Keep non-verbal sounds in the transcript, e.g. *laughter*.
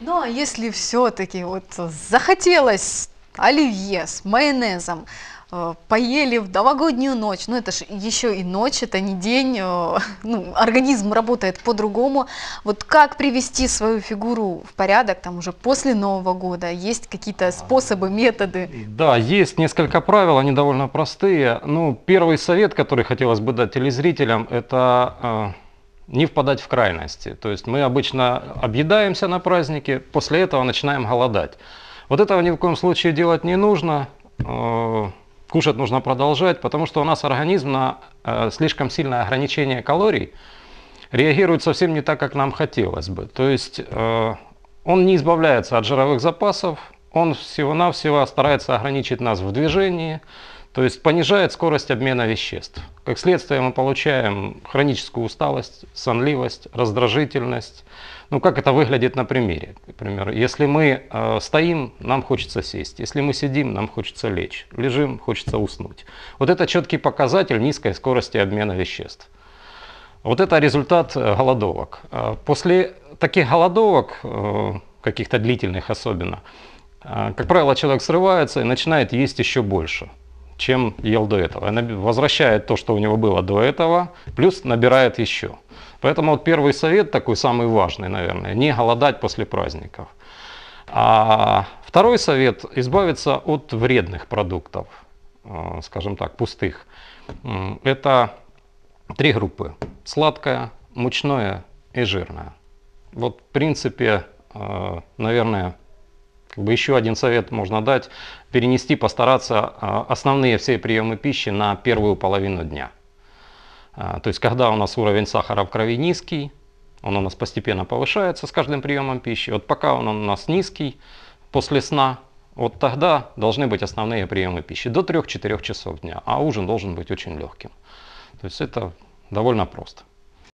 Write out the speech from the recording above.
Ну а если все-таки вот захотелось оливье с майонезом, э, поели в новогоднюю ночь, ну это же еще и ночь, это не день, э, *laughs* ну, организм работает по-другому. Вот как привести свою фигуру в порядок там уже после Нового года? Есть какие-то способы, методы? Да, есть несколько правил, они довольно простые. Ну, первый совет, который хотелось бы дать телезрителям, это э, не впадать в крайности. То есть мы обычно объедаемся на празднике, после этого начинаем голодать. Вот этого ни в коем случае делать не нужно. Э, кушать нужно продолжать, потому что у нас организм на э, слишком сильное ограничение калорий реагирует совсем не так, как нам хотелось бы. То есть э, он не избавляется от жировых запасов, он всего-навсего старается ограничить нас в движении, то есть понижает скорость обмена веществ. Как следствие мы получаем хроническую усталость, сонливость, раздражительность. Ну как это выглядит на примере? Например, если мы э, стоим, нам хочется сесть. Если мы сидим, нам хочется лечь. Лежим, хочется уснуть. Вот это четкий показатель низкой скорости обмена веществ. Вот это результат э, голодовок. Э, после таких голодовок, э, каких-то длительных особенно, как правило, человек срывается и начинает есть еще больше чем ел до этого. Возвращает то, что у него было до этого, плюс набирает еще. Поэтому вот первый совет, такой самый важный, наверное, не голодать после праздников. А второй совет – избавиться от вредных продуктов, э, скажем так, пустых. Это три группы – сладкое, мучное и жирное. Вот в принципе, э, наверное, еще один совет можно дать, перенести, постараться а, основные все приемы пищи на первую половину дня. А, то есть, когда у нас уровень сахара в крови низкий, он у нас постепенно повышается с каждым приемом пищи. Вот пока он у нас низкий, после сна, вот тогда должны быть основные приемы пищи до 3-4 часов дня, а ужин должен быть очень легким. То есть это довольно просто.